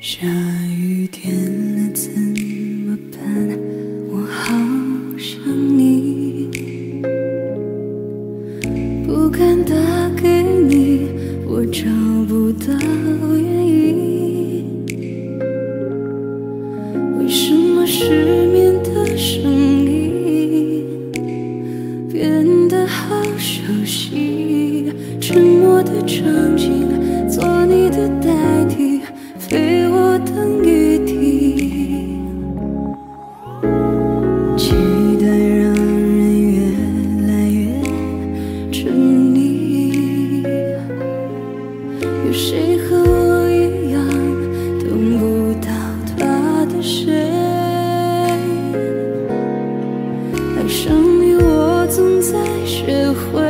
下雨天了怎么办我好想你不敢打给你我找不到原因。为什么失眠的声音变得好熟悉？沉默的场景做你的代期待让人越来越沉溺。有谁和我一样等不到他的谁爱上你我总在学会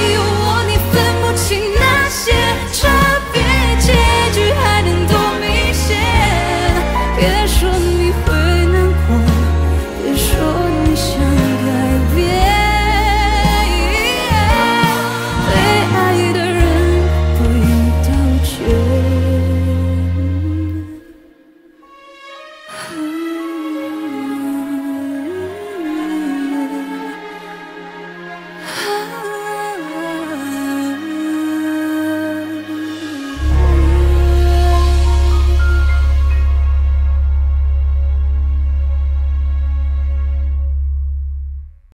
没有我，你分不清那些差别，结局还能多明显。别说你会难过，别说。